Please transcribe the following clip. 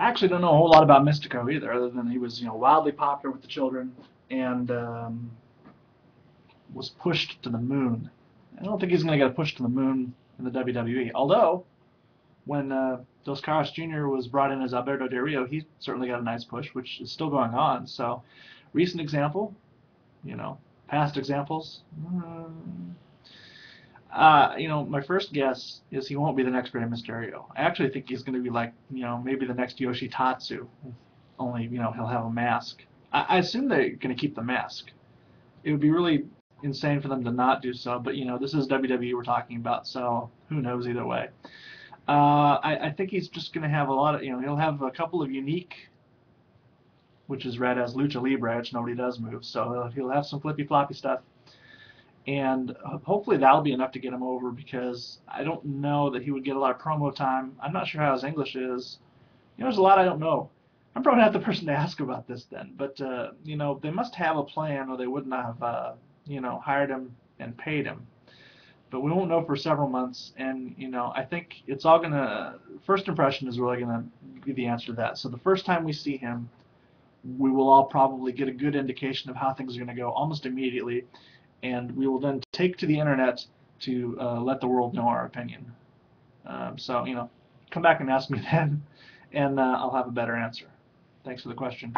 I actually don't know a whole lot about Mistico either, other than he was, you know, wildly popular with the children and um, was pushed to the moon. I don't think he's going to get pushed to the moon in the WWE. Although, when uh, Dos Caras Jr. was brought in as Alberto Del Rio, he certainly got a nice push, which is still going on. So, recent example, you know, past examples. Mm, uh, you know, my first guess is he won't be the next Rey Mysterio. I actually think he's going to be like, you know, maybe the next Yoshitatsu, only, you know, he'll have a mask. I, I assume they're going to keep the mask. It would be really insane for them to not do so, but, you know, this is WWE we're talking about, so who knows either way. Uh, I, I think he's just going to have a lot of, you know, he'll have a couple of unique, which is read as lucha libre, which nobody does move, so he'll have some flippy floppy stuff and hopefully that'll be enough to get him over because I don't know that he would get a lot of promo time. I'm not sure how his English is. You know, there's a lot I don't know. I'm probably not the person to ask about this then, but uh, you know, they must have a plan or they wouldn't have, uh, you know, hired him and paid him. But we won't know for several months, and you know, I think it's all gonna. First impression is really gonna be the answer to that. So the first time we see him, we will all probably get a good indication of how things are gonna go almost immediately and we will then take to the internet to uh, let the world know our opinion. Um, so, you know, come back and ask me then, and uh, I'll have a better answer. Thanks for the question.